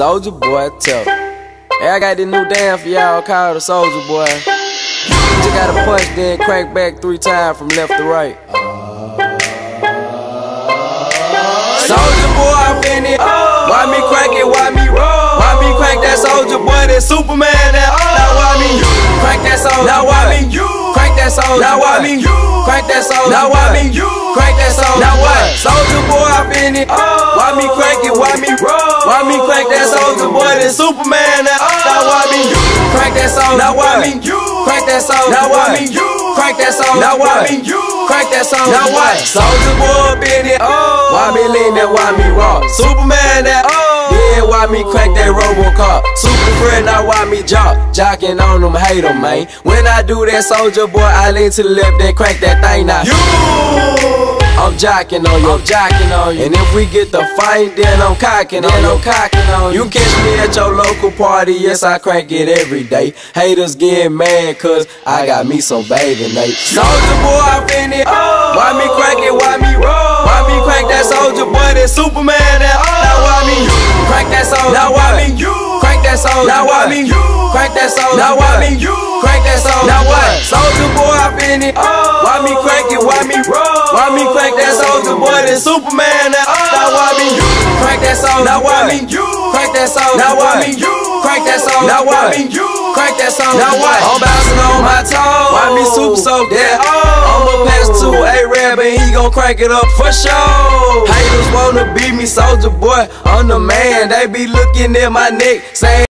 Soulja Boy tough. Hey, I got this new dance for y'all called the Soulja Boy. You just gotta punch, then crank back three times from left to right. Soulja Boy, I'm in it. Why me crank it? Why me roll? Why me crank that Soulja Boy? That Superman? That now why me crank that Soulja Now why me crank that Soulja Now why me crank that Soulja Now why me crank that Soulja Now what? Soulja Boy, I'm in it. Why me crank it? Why me roll? Why me crank that Soulja Boy? That Superman? That now why me crank that Soulja Now why me crank that Soulja Now why me crank that Soulja Now why me crank that Soulja Now what? Soulja Boy, up in it. Why me lean that? Why me rock? Superman? That why me crack that Robocop? Super friend, now why me jock? Jocking on them, hate them, man. When I do that Soulja Boy, I lean to the left, then crack that thing now. You! I'm jocking on you, I'm jocking on you. And if we get the fight, then I'm cocking on you. I'm cocking on you. You catch me at your local party, yes, I crank it every day. Haters get mad, cause I got me some Bathing Ape. Soulja Boy, I fin it. Why me crack it? Why me roll? Why me crack that Soulja Boy? That Superman? That me crank that Soulja? Now why me crank that Soulja? Now why me crank that Soulja? Now why me crank that Soulja? Now what? Soulja Boy, I fin it. Oh. Why me crank it? Why me roll? Why me crank that Soulja Boy? That Superman? That now why oh. me crank that Soulja? Now why me crank that Soulja? Now why me crank that Soulja? Now why me crank that Soulja? Now what? I'm bouncing on my toes. Why me super so that? Gon' crank it up for sure. Haters wanna beat me, Soulja Boy. I'm the man. They be looking at my neck, saying.